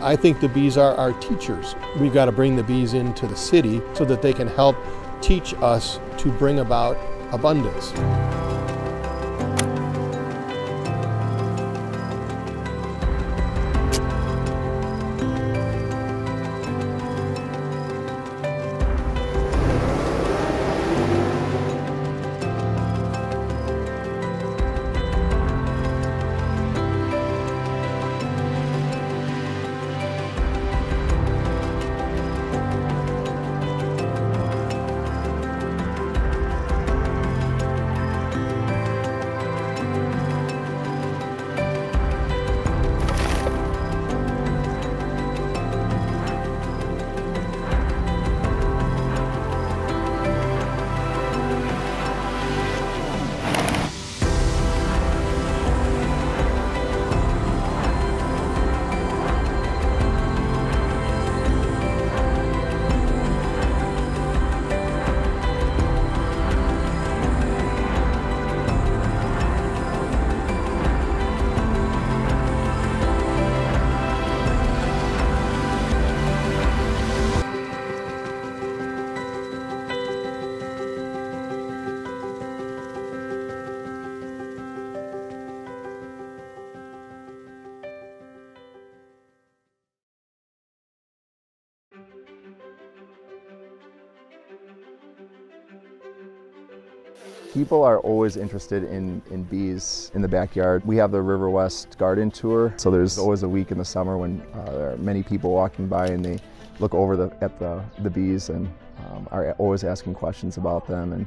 I think the bees are our teachers. We've got to bring the bees into the city so that they can help teach us to bring about abundance. People are always interested in, in bees in the backyard. We have the River West Garden Tour, so there's always a week in the summer when uh, there are many people walking by and they look over the, at the, the bees and um, are always asking questions about them and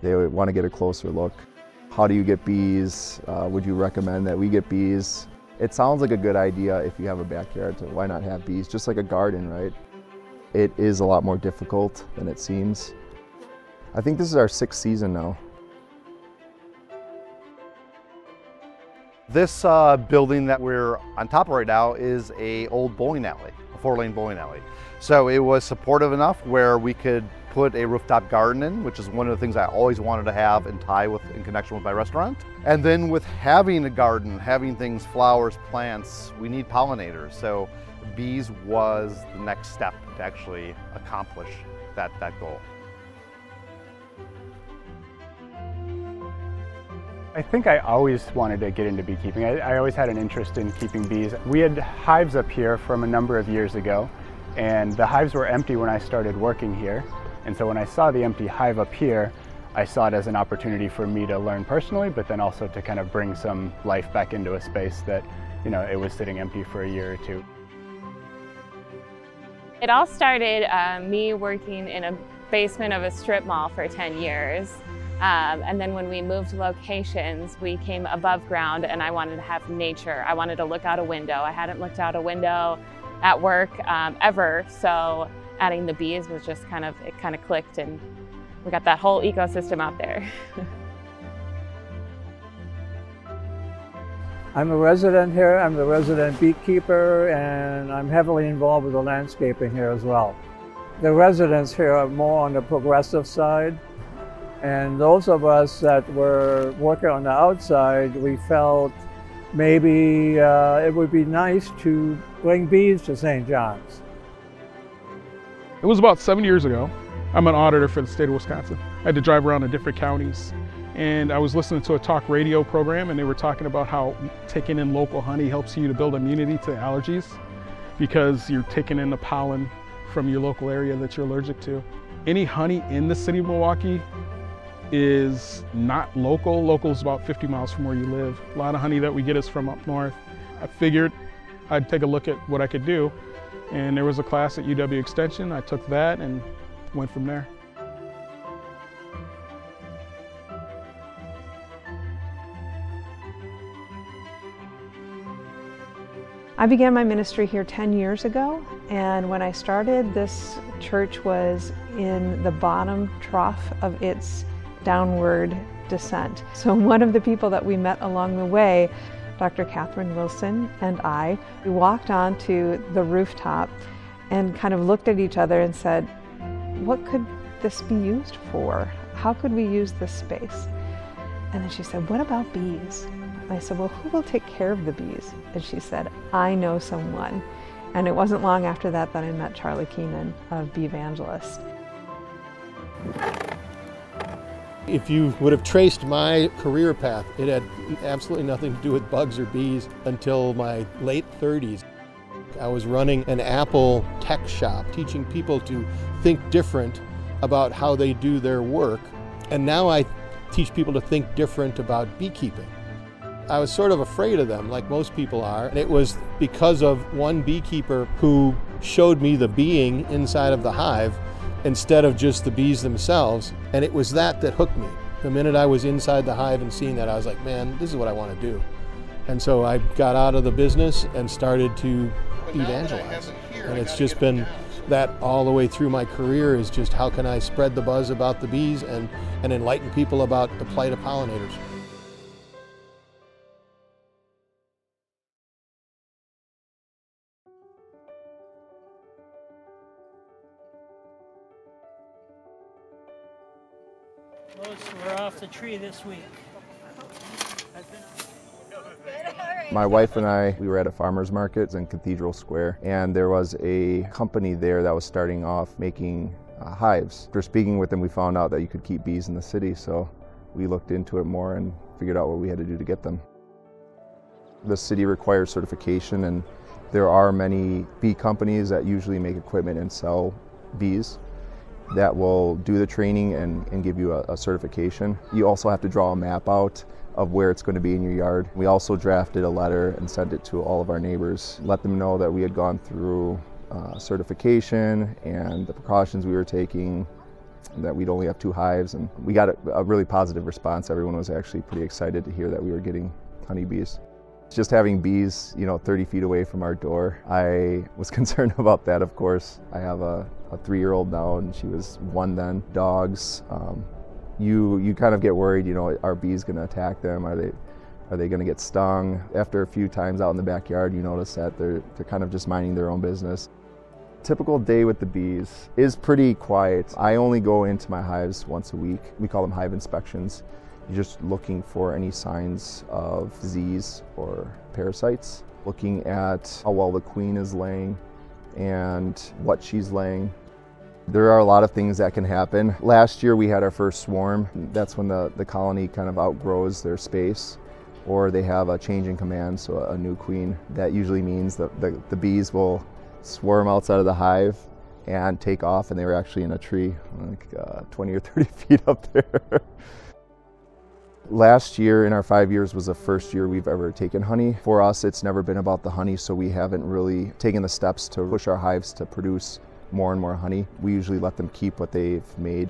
they want to get a closer look. How do you get bees? Uh, would you recommend that we get bees? It sounds like a good idea if you have a backyard, why not have bees? Just like a garden, right? It is a lot more difficult than it seems. I think this is our sixth season now. This uh, building that we're on top of right now is a old bowling alley, a four lane bowling alley. So it was supportive enough where we could put a rooftop garden in, which is one of the things I always wanted to have and tie with in connection with my restaurant. And then with having a garden, having things, flowers, plants, we need pollinators. So bees was the next step to actually accomplish that, that goal. I think I always wanted to get into beekeeping. I, I, always had an interest in keeping bees. We had hives up here from a number of years ago, and the hives were empty when I started working here. And so when I saw the empty hive up here, I saw it as an opportunity for me to learn personally, but then also to kind of bring some life back into a space that, you know, it was sitting empty for a year or two. It all started uh, me working in a basement of a strip mall for 10 years. Um, and then when we moved locations, we came above ground and I wanted to have nature. I wanted to look out a window. I hadn't looked out a window at work um, ever. So adding the bees was just kind of, it kind of clicked and we got that whole ecosystem out there. I'm a resident here. I'm the resident beekeeper and I'm heavily involved with the landscaping here as well. The residents here are more on the progressive side. And those of us that were working on the outside, we felt maybe uh, it would be nice to bring bees to St. John's. It was about seven years ago. I'm an auditor for the state of Wisconsin. I had to drive around to different counties. And I was listening to a talk radio program, and they were talking about how taking in local honey helps you to build immunity to allergies because you're taking in the pollen from your local area that you're allergic to. Any honey in the city of Milwaukee is not local. Local is about 50 miles from where you live. A lot of honey that we get is from up north. I figured I'd take a look at what I could do. And there was a class at UW Extension. I took that and went from there. I began my ministry here 10 years ago, and when I started, this church was in the bottom trough of its downward descent. So one of the people that we met along the way, Dr. Catherine Wilson and I, we walked onto the rooftop and kind of looked at each other and said, what could this be used for? How could we use this space? And then she said, what about bees? And I said, well, who will take care of the bees? And she said, I know someone. And it wasn't long after that that I met Charlie Koenen of Beevangelist. If you would have traced my career path, it had absolutely nothing to do with bugs or bees until my late 30s. I was running an Apple tech shop, teaching people to think different about how they do their work. And now I teach people to think different about beekeeping. I was sort of afraid of them, like most people are. And it was because of one beekeeper who showed me the being inside of the hive instead of just the bees themselves. And it was that that hooked me. The minute I was inside the hive and seeing that, I was like, man, this is what I want to do. And so I got out of the business and started to evangelize. And it's just been that all the way through my career is just how can I spread the buzz about the bees and, and enlighten people about the plight of pollinators. Tree this week. My wife and I, we were at a farmer's market in Cathedral Square, and there was a company there that was starting off making uh, hives. After speaking with them, we found out that you could keep bees in the city, so we looked into it more and figured out what we had to do to get them. The city requires certification, and there are many bee companies that usually make equipment and sell bees that will do the training and, and give you a, a certification. You also have to draw a map out of where it's going to be in your yard. We also drafted a letter and sent it to all of our neighbors, let them know that we had gone through uh, certification and the precautions we were taking, that we'd only have two hives, and we got a, a really positive response. Everyone was actually pretty excited to hear that we were getting honeybees. Just having bees, you know, 30 feet away from our door, I was concerned about that, of course. I have a, a three-year-old now, and she was one then. Dogs, um, you you kind of get worried. You know, are bees going to attack them? Are they are they going to get stung? After a few times out in the backyard, you notice that they're they're kind of just minding their own business. Typical day with the bees is pretty quiet. I only go into my hives once a week. We call them hive inspections. You're just looking for any signs of disease or parasites, looking at how well the queen is laying and what she's laying. There are a lot of things that can happen. Last year we had our first swarm. That's when the, the colony kind of outgrows their space or they have a change in command, so a new queen. That usually means that the, the bees will swarm outside of the hive and take off and they were actually in a tree like uh, 20 or 30 feet up there. Last year in our five years was the first year we've ever taken honey. For us, it's never been about the honey, so we haven't really taken the steps to push our hives to produce more and more honey. We usually let them keep what they've made.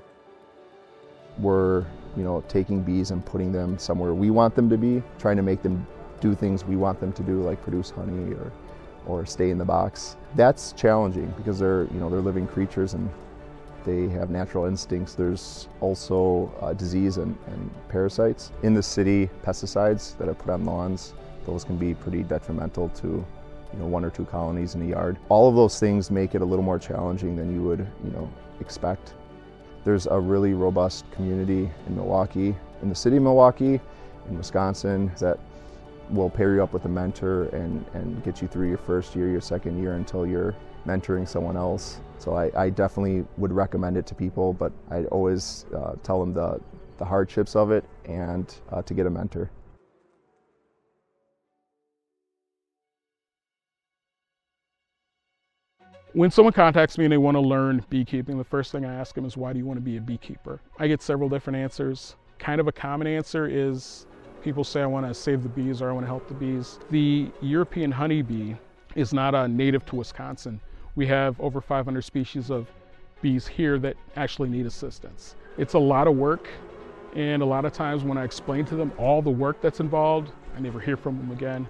We're, you know, taking bees and putting them somewhere we want them to be, trying to make them do things we want them to do, like produce honey or, or stay in the box. That's challenging because they're, you know, they're living creatures and they have natural instincts. There's also uh, disease and, and parasites. In the city, pesticides that are put on lawns, those can be pretty detrimental to you know, one or two colonies in a yard. All of those things make it a little more challenging than you would you know, expect. There's a really robust community in Milwaukee, in the city of Milwaukee, in Wisconsin, that will pair you up with a mentor and, and get you through your first year, your second year until you're mentoring someone else. So I, I definitely would recommend it to people, but I'd always uh, tell them the, the hardships of it and uh, to get a mentor. When someone contacts me and they want to learn beekeeping, the first thing I ask them is, why do you want to be a beekeeper? I get several different answers. Kind of a common answer is people say, I want to save the bees or I want to help the bees. The European honeybee is not a native to Wisconsin. We have over 500 species of bees here that actually need assistance. It's a lot of work, and a lot of times when I explain to them all the work that's involved, I never hear from them again.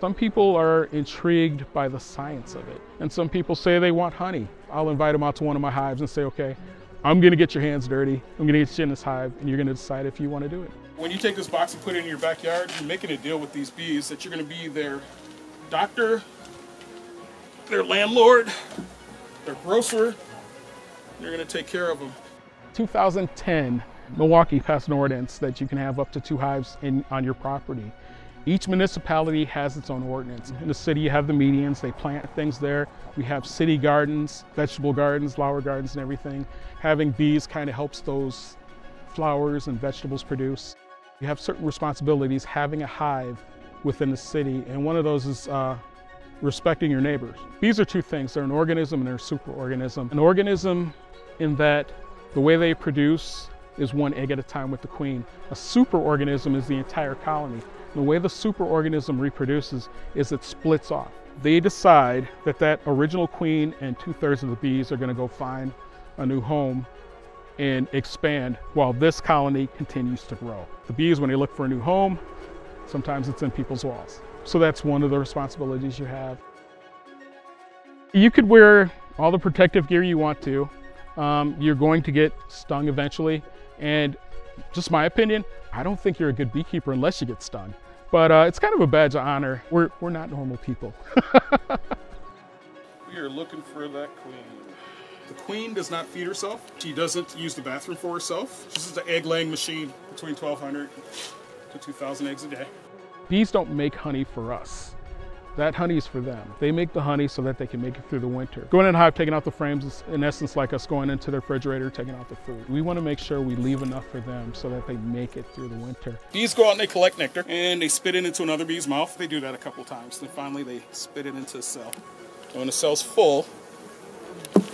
Some people are intrigued by the science of it, and some people say they want honey. I'll invite them out to one of my hives and say, okay, I'm gonna get your hands dirty, I'm gonna get you in this hive, and you're gonna decide if you wanna do it. When you take this box and put it in your backyard, you're making a deal with these bees that you're gonna be their doctor, their landlord, their grocer, you're gonna take care of them. 2010, Milwaukee passed an ordinance that you can have up to two hives in, on your property. Each municipality has its own ordinance. In the city, you have the medians, they plant things there. We have city gardens, vegetable gardens, flower gardens, and everything. Having bees kind of helps those flowers and vegetables produce. You have certain responsibilities having a hive within the city, and one of those is uh, respecting your neighbors. Bees are two things they're an organism and they're a superorganism. An organism, in that the way they produce is one egg at a time with the queen. A superorganism is the entire colony. The way the superorganism reproduces is it splits off. They decide that that original queen and two thirds of the bees are going to go find a new home and expand while this colony continues to grow. The bees, when they look for a new home, sometimes it's in people's walls. So that's one of the responsibilities you have. You could wear all the protective gear you want to. Um, you're going to get stung eventually. And just my opinion, I don't think you're a good beekeeper unless you get stung. But uh, it's kind of a badge of honor. We're, we're not normal people. we are looking for that queen. The queen does not feed herself. She doesn't use the bathroom for herself. She's just an egg laying machine between 1,200 to 2,000 eggs a day. Bees don't make honey for us. That honey is for them. They make the honey so that they can make it through the winter. Going in hive, taking out the frames is in essence like us going into the refrigerator, taking out the food. We want to make sure we leave enough for them so that they make it through the winter. Bees go out and they collect nectar and they spit it into another bee's mouth. They do that a couple times. Then finally they spit it into a cell. And when the cell's full,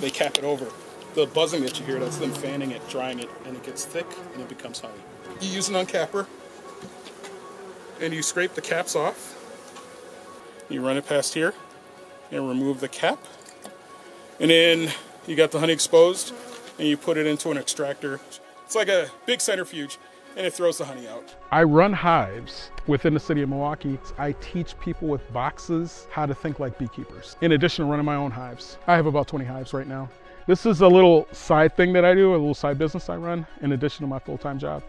they cap it over. The buzzing that you hear, that's them fanning it, drying it, and it gets thick and it becomes honey. You use an uncapper and you scrape the caps off you run it past here and remove the cap. And then you got the honey exposed and you put it into an extractor. It's like a big centrifuge and it throws the honey out. I run hives within the city of Milwaukee. I teach people with boxes how to think like beekeepers. In addition to running my own hives, I have about 20 hives right now. This is a little side thing that I do, a little side business I run in addition to my full-time job.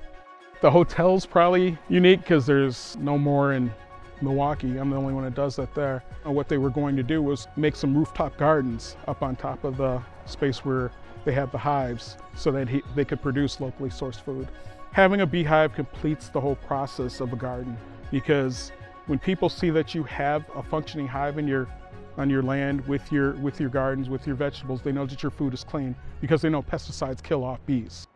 The hotel's probably unique because there's no more in Milwaukee. I'm the only one that does that there. And what they were going to do was make some rooftop gardens up on top of the space where they have the hives so that he, they could produce locally sourced food. Having a beehive completes the whole process of a garden because when people see that you have a functioning hive in your on your land with your with your gardens with your vegetables they know that your food is clean because they know pesticides kill off bees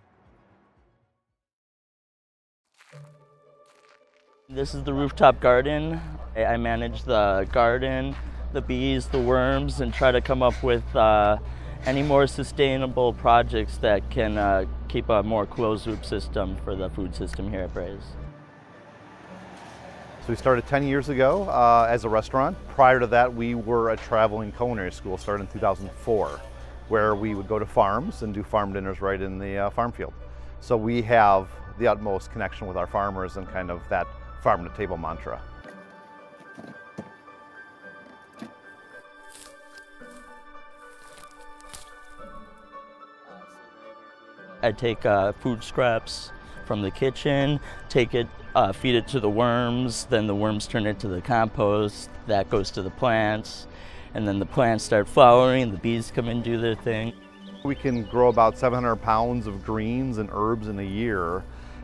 This is the rooftop garden. I manage the garden, the bees, the worms, and try to come up with uh, any more sustainable projects that can uh, keep a more closed loop system for the food system here at Braise. So we started 10 years ago uh, as a restaurant. Prior to that, we were a traveling culinary school, started in 2004, where we would go to farms and do farm dinners right in the uh, farm field. So we have the utmost connection with our farmers and kind of that farm to table mantra. I take uh, food scraps from the kitchen, take it, uh, feed it to the worms, then the worms turn it to the compost, that goes to the plants, and then the plants start flowering, the bees come and do their thing. We can grow about 700 pounds of greens and herbs in a year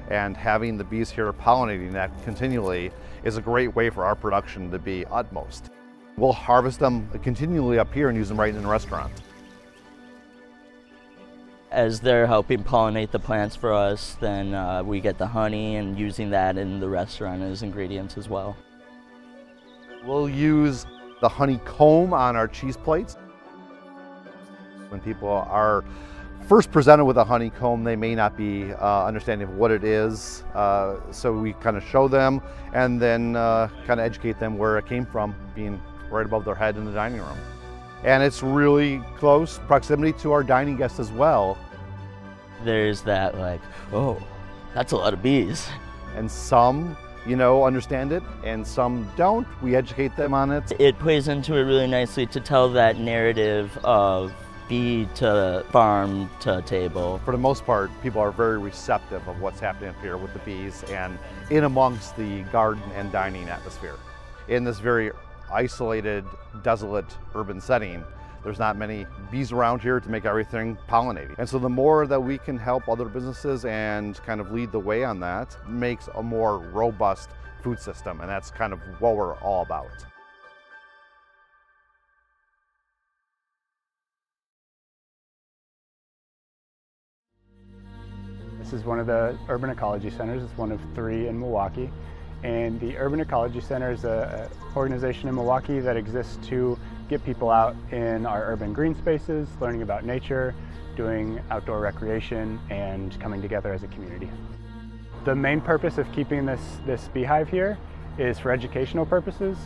and having the bees here pollinating that continually is a great way for our production to be utmost. We'll harvest them continually up here and use them right in the restaurant. As they're helping pollinate the plants for us, then uh, we get the honey and using that in the restaurant as ingredients as well. We'll use the honeycomb on our cheese plates. When people are first presented with a honeycomb, they may not be uh, understanding of what it is. Uh, so we kind of show them and then uh, kind of educate them where it came from, being right above their head in the dining room. And it's really close proximity to our dining guests as well. There's that like, oh, that's a lot of bees. And some, you know, understand it and some don't. We educate them on it. It plays into it really nicely to tell that narrative of bee to farm to table. For the most part, people are very receptive of what's happening up here with the bees and in amongst the garden and dining atmosphere. In this very isolated, desolate urban setting, there's not many bees around here to make everything pollinating. And so the more that we can help other businesses and kind of lead the way on that makes a more robust food system, and that's kind of what we're all about. This is one of the urban ecology centers. It's one of three in Milwaukee. And the Urban Ecology Center is an organization in Milwaukee that exists to get people out in our urban green spaces, learning about nature, doing outdoor recreation, and coming together as a community. The main purpose of keeping this, this beehive here is for educational purposes.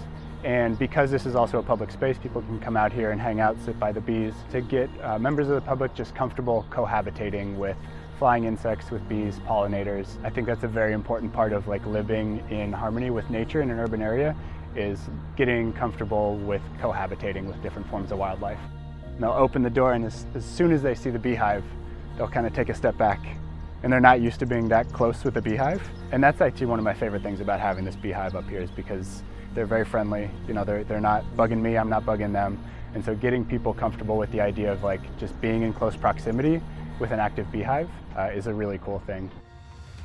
And because this is also a public space, people can come out here and hang out, sit by the bees to get uh, members of the public just comfortable cohabitating with flying insects with bees, pollinators. I think that's a very important part of like living in harmony with nature in an urban area is getting comfortable with cohabitating with different forms of wildlife. And they'll open the door and as, as soon as they see the beehive, they'll kind of take a step back and they're not used to being that close with the beehive. And that's actually one of my favorite things about having this beehive up here is because they're very friendly. You know, they're, they're not bugging me, I'm not bugging them. And so getting people comfortable with the idea of like just being in close proximity with an active beehive uh, is a really cool thing.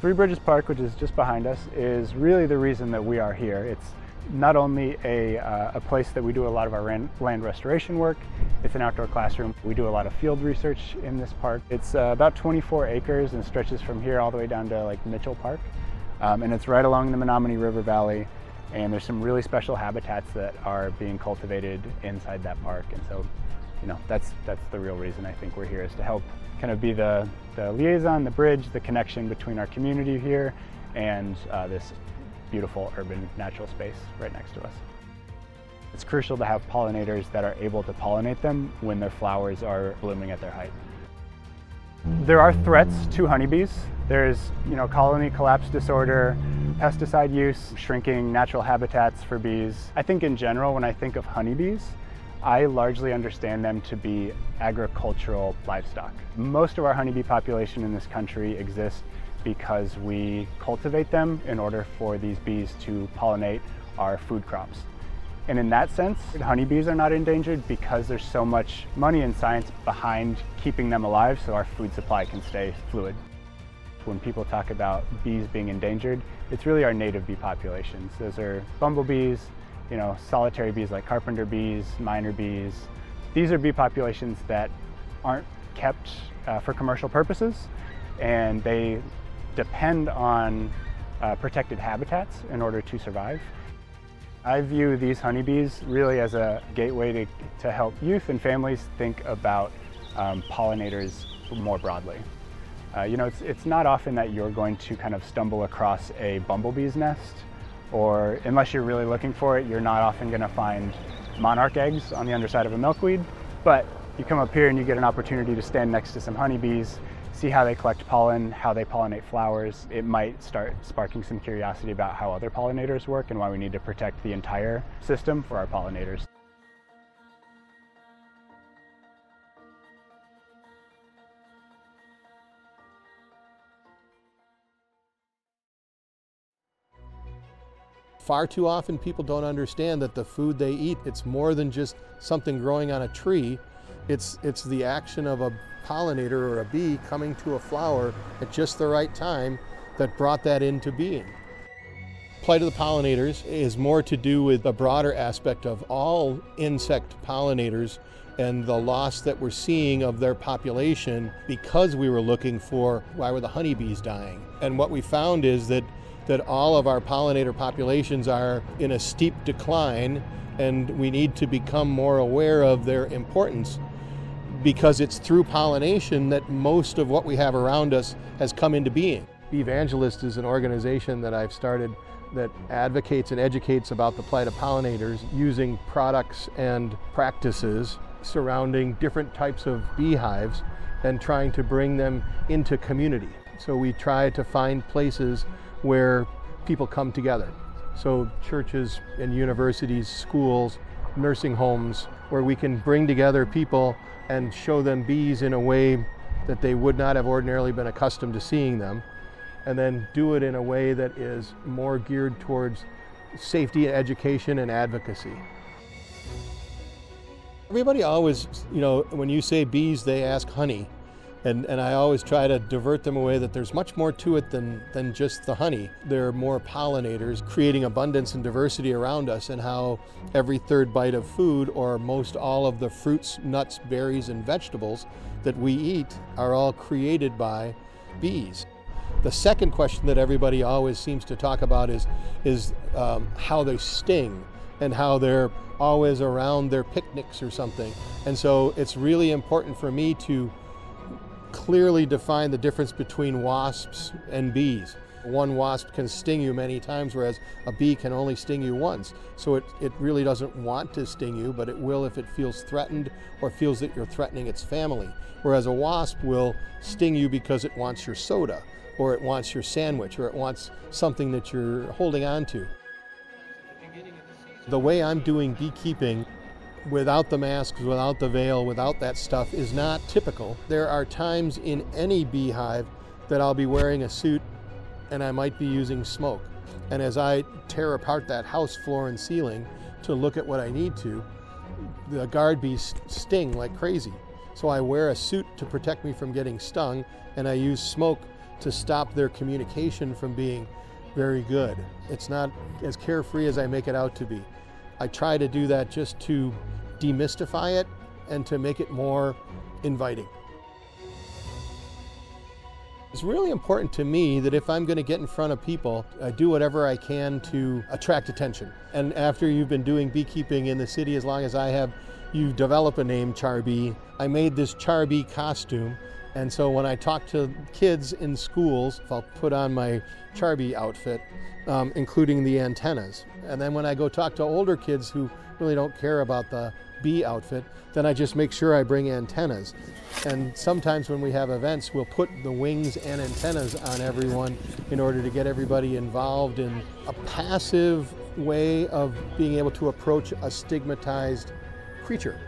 Three Bridges Park, which is just behind us, is really the reason that we are here. It's not only a, uh, a place that we do a lot of our land restoration work, it's an outdoor classroom. We do a lot of field research in this park. It's uh, about 24 acres and stretches from here all the way down to like Mitchell Park. Um, and it's right along the Menominee River Valley. And there's some really special habitats that are being cultivated inside that park. And so, you know, that's, that's the real reason I think we're here is to help kind of be the, the liaison, the bridge, the connection between our community here and uh, this beautiful urban natural space right next to us. It's crucial to have pollinators that are able to pollinate them when their flowers are blooming at their height. There are threats to honeybees. There's, you know, colony collapse disorder, pesticide use, shrinking natural habitats for bees. I think in general, when I think of honeybees, I largely understand them to be agricultural livestock. Most of our honeybee population in this country exists because we cultivate them in order for these bees to pollinate our food crops. And in that sense, honeybees are not endangered because there's so much money and science behind keeping them alive so our food supply can stay fluid. When people talk about bees being endangered, it's really our native bee populations. Those are bumblebees, you know, solitary bees like carpenter bees, miner bees. These are bee populations that aren't kept uh, for commercial purposes and they depend on uh, protected habitats in order to survive. I view these honeybees really as a gateway to, to help youth and families think about um, pollinators more broadly. Uh, you know, it's, it's not often that you're going to kind of stumble across a bumblebee's nest or unless you're really looking for it, you're not often gonna find monarch eggs on the underside of a milkweed. But you come up here and you get an opportunity to stand next to some honeybees, see how they collect pollen, how they pollinate flowers. It might start sparking some curiosity about how other pollinators work and why we need to protect the entire system for our pollinators. Far too often people don't understand that the food they eat, it's more than just something growing on a tree. It's, it's the action of a pollinator or a bee coming to a flower at just the right time that brought that into being. Plight of the pollinators is more to do with the broader aspect of all insect pollinators and the loss that we're seeing of their population because we were looking for why were the honeybees dying. And what we found is that that all of our pollinator populations are in a steep decline and we need to become more aware of their importance because it's through pollination that most of what we have around us has come into being. Evangelist is an organization that I've started that advocates and educates about the plight of pollinators using products and practices surrounding different types of beehives and trying to bring them into community. So we try to find places where people come together. So churches and universities, schools, nursing homes, where we can bring together people and show them bees in a way that they would not have ordinarily been accustomed to seeing them, and then do it in a way that is more geared towards safety, and education, and advocacy. Everybody always, you know, when you say bees, they ask honey. And, and I always try to divert them away that there's much more to it than, than just the honey. There are more pollinators creating abundance and diversity around us, and how every third bite of food, or most all of the fruits, nuts, berries, and vegetables that we eat, are all created by bees. The second question that everybody always seems to talk about is, is um, how they sting and how they're always around their picnics or something. And so it's really important for me to clearly define the difference between wasps and bees. One wasp can sting you many times, whereas a bee can only sting you once. So it, it really doesn't want to sting you, but it will if it feels threatened or feels that you're threatening its family. Whereas a wasp will sting you because it wants your soda, or it wants your sandwich, or it wants something that you're holding on to. The way I'm doing beekeeping without the masks, without the veil, without that stuff is not typical. There are times in any beehive that I'll be wearing a suit and I might be using smoke. And as I tear apart that house floor and ceiling to look at what I need to, the guard bees sting like crazy. So I wear a suit to protect me from getting stung, and I use smoke to stop their communication from being very good. It's not as carefree as I make it out to be. I try to do that just to demystify it and to make it more inviting. It's really important to me that if I'm going to get in front of people, I do whatever I can to attract attention. And after you've been doing beekeeping in the city as long as I have, you develop a name, Charbee. I made this Charbee costume. And so when I talk to kids in schools, I'll put on my Charbee outfit, um, including the antennas. And then when I go talk to older kids who really don't care about the bee outfit, then I just make sure I bring antennas. And sometimes when we have events, we'll put the wings and antennas on everyone in order to get everybody involved in a passive way of being able to approach a stigmatized creature.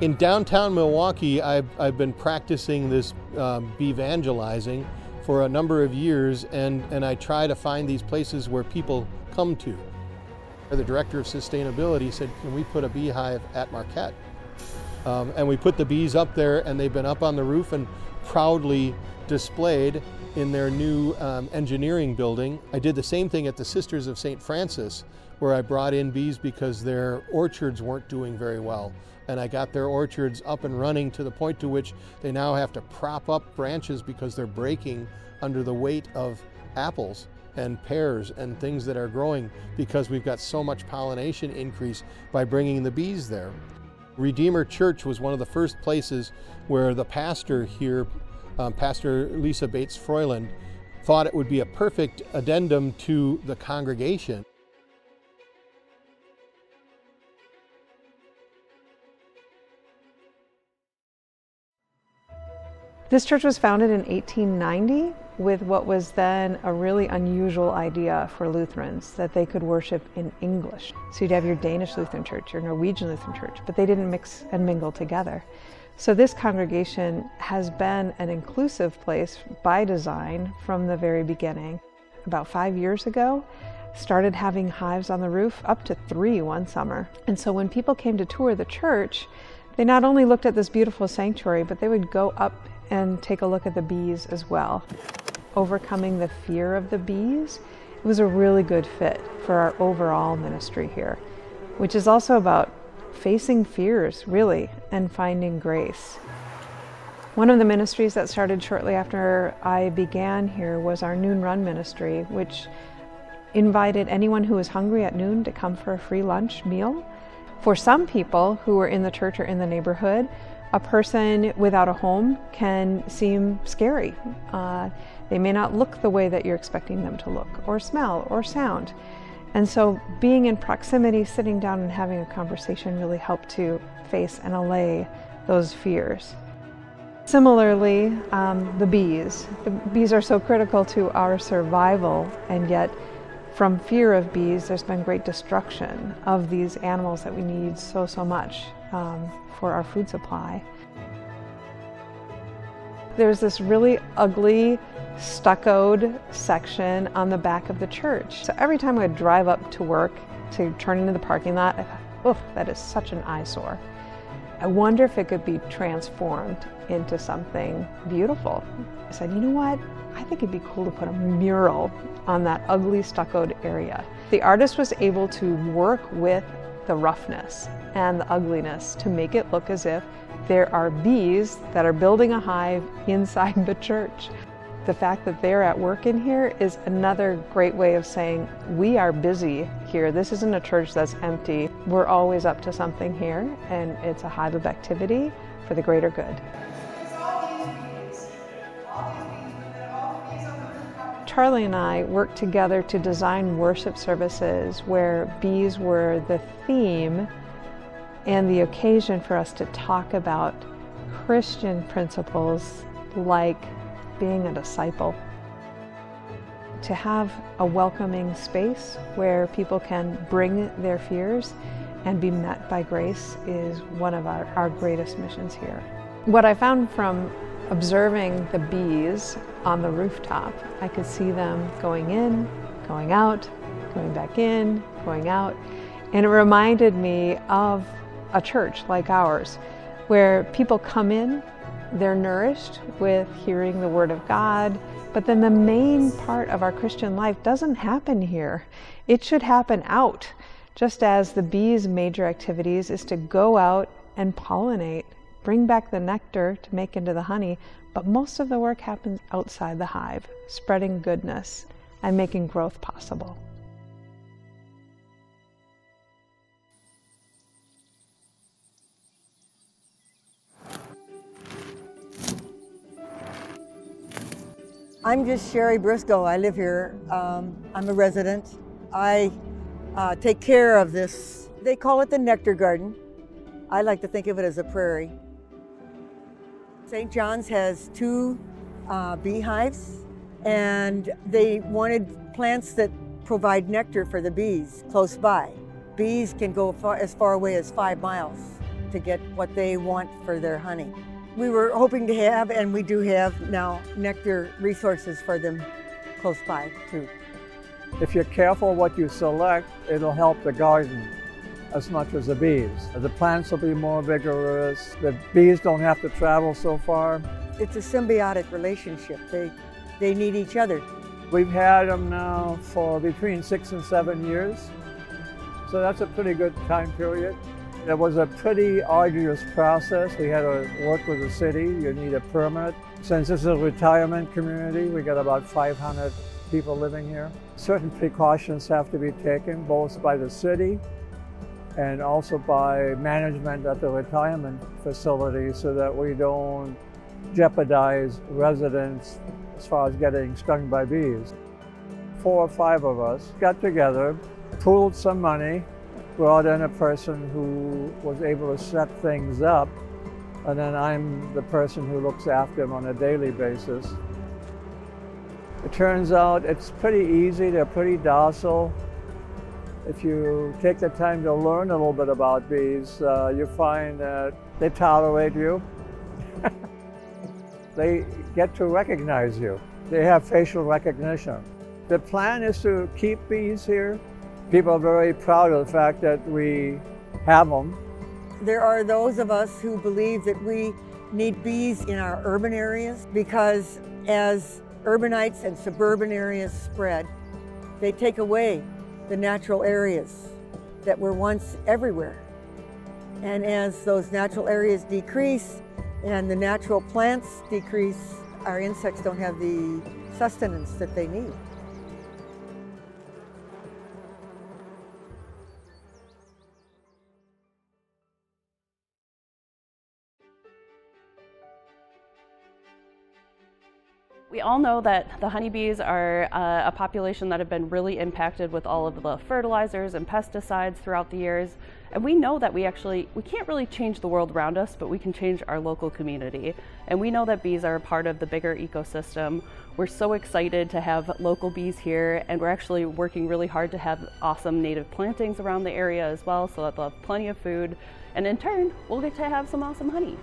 In downtown Milwaukee, I've, I've been practicing this um, evangelizing for a number of years, and, and I try to find these places where people come to. The director of sustainability said, Can we put a beehive at Marquette? Um, and we put the bees up there, and they've been up on the roof and proudly displayed in their new um, engineering building. I did the same thing at the Sisters of St. Francis, where I brought in bees because their orchards weren't doing very well. And I got their orchards up and running to the point to which they now have to prop up branches because they're breaking under the weight of apples and pears and things that are growing because we've got so much pollination increase by bringing the bees there. Redeemer Church was one of the first places where the pastor here, um, Pastor Lisa Bates Froiland, thought it would be a perfect addendum to the congregation. This church was founded in 1890 with what was then a really unusual idea for Lutherans that they could worship in English. So you'd have your Danish Lutheran church, your Norwegian Lutheran church, but they didn't mix and mingle together. So this congregation has been an inclusive place by design from the very beginning. About five years ago, started having hives on the roof, up to three one summer. And so when people came to tour the church, they not only looked at this beautiful sanctuary, but they would go up and take a look at the bees as well. Overcoming the fear of the bees, it was a really good fit for our overall ministry here, which is also about facing fears, really, and finding grace. One of the ministries that started shortly after I began here was our Noon Run ministry, which invited anyone who was hungry at noon to come for a free lunch meal. For some people who were in the church or in the neighborhood, a person without a home can seem scary. Uh, they may not look the way that you're expecting them to look, or smell, or sound. And so, being in proximity, sitting down, and having a conversation really helped to face and allay those fears. Similarly, um, the bees. The bees are so critical to our survival, and yet, from fear of bees, there's been great destruction of these animals that we need so, so much um, for our food supply. There's this really ugly stuccoed section on the back of the church. So every time I would drive up to work to turn into the parking lot, I thought, oh, that is such an eyesore. I wonder if it could be transformed into something beautiful. I said, you know what? I think it'd be cool to put a mural on that ugly stuccoed area. The artist was able to work with the roughness and the ugliness to make it look as if there are bees that are building a hive inside the church. The fact that they're at work in here is another great way of saying we are busy here. This isn't a church that's empty. We're always up to something here, and it's a hive of activity for the greater good. Charlie and I worked together to design worship services where bees were the theme and the occasion for us to talk about Christian principles like being a disciple. To have a welcoming space where people can bring their fears and be met by grace is one of our, our greatest missions here. What I found from observing the bees on the rooftop, I could see them going in, going out, going back in, going out, and it reminded me of a church like ours where people come in they're nourished with hearing the Word of God, but then the main part of our Christian life doesn't happen here. It should happen out, just as the bee's major activities is to go out and pollinate, bring back the nectar to make into the honey, but most of the work happens outside the hive, spreading goodness and making growth possible. I'm just Sherry Briscoe. I live here. Um, I'm a resident. I uh, take care of this. They call it the nectar garden. I like to think of it as a prairie. St. John's has two uh, beehives, and they wanted plants that provide nectar for the bees close by. Bees can go far, as far away as five miles to get what they want for their honey. We were hoping to have, and we do have now, nectar resources for them close by too. If you're careful what you select, it'll help the garden as much as the bees. The plants will be more vigorous, the bees don't have to travel so far. It's a symbiotic relationship. They, they need each other. We've had them now for between six and seven years, so that's a pretty good time period. It was a pretty arduous process. We had to work with the city. You need a permit. Since this is a retirement community, we got about 500 people living here. Certain precautions have to be taken both by the city and also by management at the retirement facility so that we don't jeopardize residents as far as getting stung by bees. Four or five of us got together, pooled some money, brought in a person who was able to set things up, and then I'm the person who looks after them on a daily basis. It turns out it's pretty easy, they're pretty docile. If you take the time to learn a little bit about bees, uh, you find that they tolerate you. they get to recognize you. They have facial recognition. The plan is to keep bees here people are very proud of the fact that we have them. There are those of us who believe that we need bees in our urban areas because as urbanites and suburban areas spread, they take away the natural areas that were once everywhere. And as those natural areas decrease and the natural plants decrease, our insects don't have the sustenance that they need. We all know that the honeybees are uh, a population that have been really impacted with all of the fertilizers and pesticides throughout the years. And we know that we actually, we can't really change the world around us, but we can change our local community. And we know that bees are a part of the bigger ecosystem. We're so excited to have local bees here, and we're actually working really hard to have awesome native plantings around the area as well, so that they'll have plenty of food. And in turn, we'll get to have some awesome honey.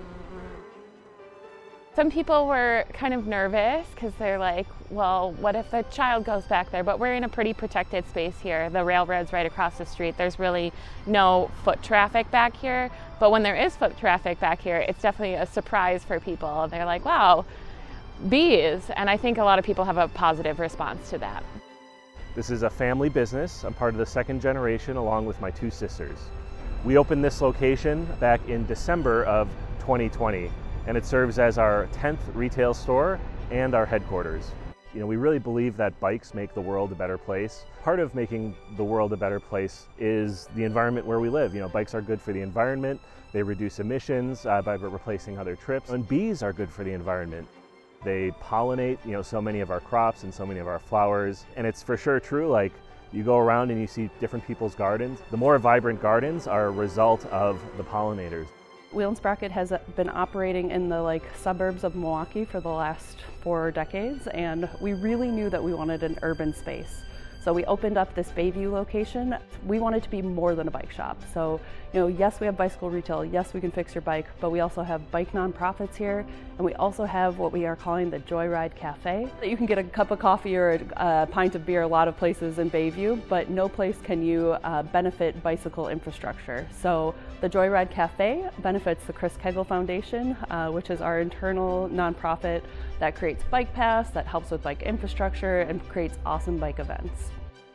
Some people were kind of nervous because they're like, well, what if a child goes back there? But we're in a pretty protected space here. The railroad's right across the street. There's really no foot traffic back here. But when there is foot traffic back here, it's definitely a surprise for people. And they're like, wow, bees. And I think a lot of people have a positive response to that. This is a family business. I'm part of the second generation along with my two sisters. We opened this location back in December of 2020 and it serves as our 10th retail store and our headquarters. You know, we really believe that bikes make the world a better place. Part of making the world a better place is the environment where we live. You know, bikes are good for the environment, they reduce emissions uh, by replacing other trips, and bees are good for the environment. They pollinate, you know, so many of our crops and so many of our flowers, and it's for sure true, like, you go around and you see different people's gardens. The more vibrant gardens are a result of the pollinators. Wheel and Sprocket has uh, been operating in the like suburbs of Milwaukee for the last four decades and we really knew that we wanted an urban space. So we opened up this Bayview location. We wanted to be more than a bike shop. So, you know, yes, we have bicycle retail. Yes, we can fix your bike, but we also have bike nonprofits here. And we also have what we are calling the Joyride Cafe. You can get a cup of coffee or a, pint of beer a lot of places in Bayview, but no place can you uh, benefit bicycle infrastructure. So the Joyride Cafe benefits the Chris Kegel Foundation, uh, which is our internal nonprofit that creates bike paths, that helps with bike infrastructure, and creates awesome bike events.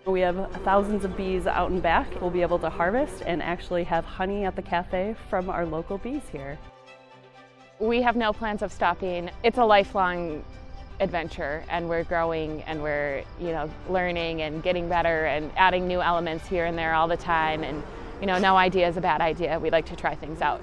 We have thousands of bees out and back. We'll be able to harvest and actually have honey at the cafe from our local bees here. We have no plans of stopping. It's a lifelong adventure and we're growing and we're you know learning and getting better and adding new elements here and there all the time. And you know no idea is a bad idea. We like to try things out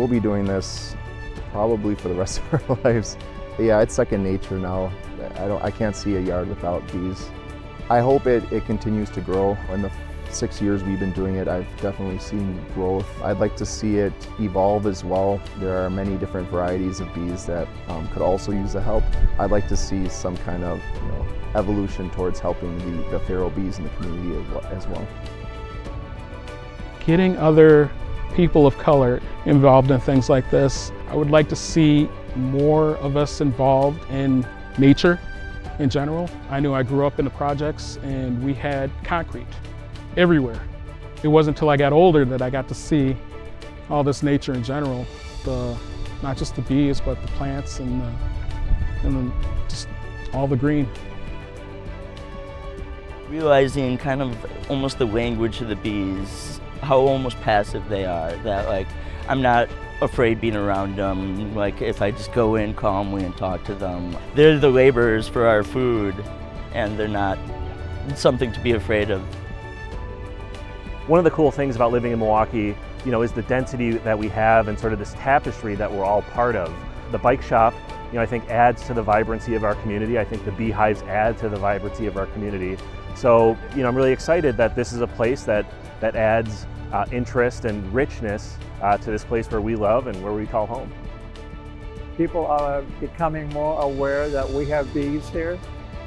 We'll be doing this probably for the rest of our lives. Yeah, it's second nature now. I, don't, I can't see a yard without bees. I hope it, it continues to grow. In the six years we've been doing it, I've definitely seen growth. I'd like to see it evolve as well. There are many different varieties of bees that um, could also use the help. I'd like to see some kind of you know, evolution towards helping the, the feral bees in the community as well. Getting other people of color involved in things like this. I would like to see more of us involved in nature in general. I knew I grew up in the projects and we had concrete everywhere. It wasn't until I got older that I got to see all this nature in general, the, not just the bees, but the plants and, the, and just all the green. Realizing kind of almost the language of the bees how almost passive they are. That like I'm not afraid being around them. Like if I just go in calmly and talk to them, they're the laborers for our food, and they're not something to be afraid of. One of the cool things about living in Milwaukee, you know, is the density that we have and sort of this tapestry that we're all part of. The bike shop, you know, I think adds to the vibrancy of our community. I think the beehives add to the vibrancy of our community. So, you know, I'm really excited that this is a place that that adds uh, interest and richness uh, to this place where we love and where we call home. People are becoming more aware that we have bees here.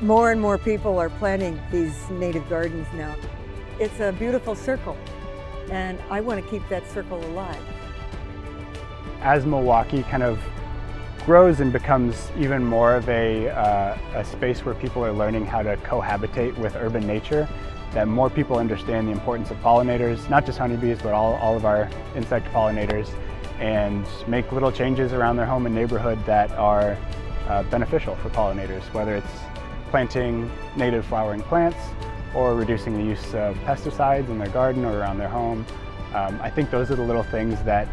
More and more people are planting these native gardens now. It's a beautiful circle, and I want to keep that circle alive. As Milwaukee kind of grows and becomes even more of a, uh, a space where people are learning how to cohabitate with urban nature, that more people understand the importance of pollinators, not just honeybees, but all, all of our insect pollinators, and make little changes around their home and neighborhood that are uh, beneficial for pollinators, whether it's planting native flowering plants or reducing the use of pesticides in their garden or around their home. Um, I think those are the little things that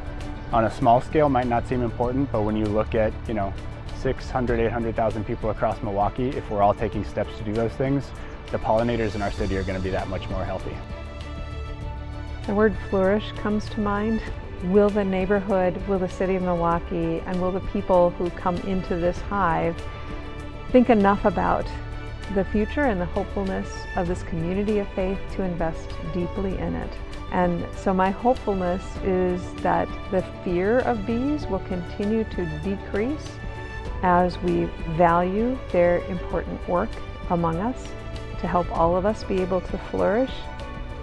on a small scale might not seem important, but when you look at, you know, 600, 800,000 people across Milwaukee, if we're all taking steps to do those things, the pollinators in our city are going to be that much more healthy. The word flourish comes to mind. will the neighborhood, will the city of Milwaukee, and will the people who come into this hive think enough about the future and the hopefulness of this community of faith to invest deeply in it. And so my hopefulness is that the fear of bees will continue to decrease as we value their important work among us to help all of us be able to flourish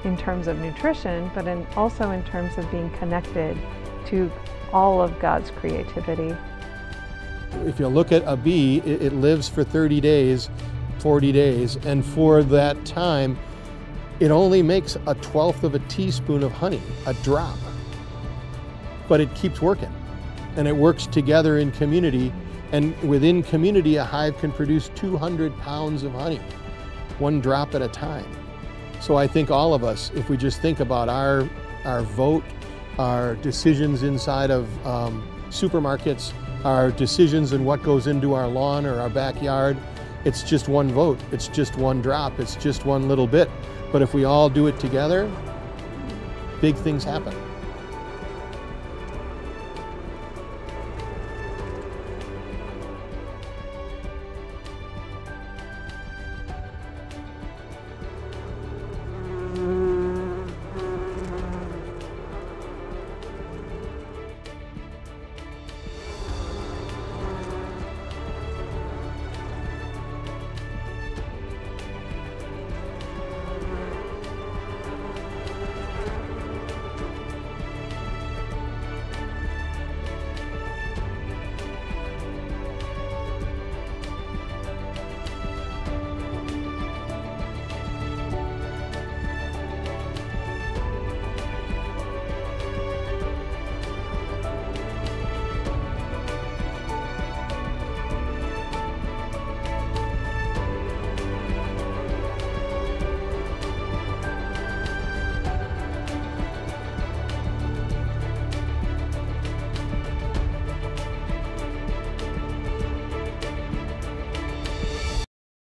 in terms of nutrition, but in, also in terms of being connected to all of God's creativity. If you look at a bee, it, it lives for 30 days, 40 days, and for that time, it only makes a twelfth of a teaspoon of honey, a drop. But it keeps working, and it works together in community, and within community, a hive can produce 200 pounds of honey, one drop at a time. So I think all of us, if we just think about our, our vote, our decisions inside of um, supermarkets, our decisions and what goes into our lawn or our backyard, it's just one vote, it's just one drop, it's just one little bit. But if we all do it together, big things happen.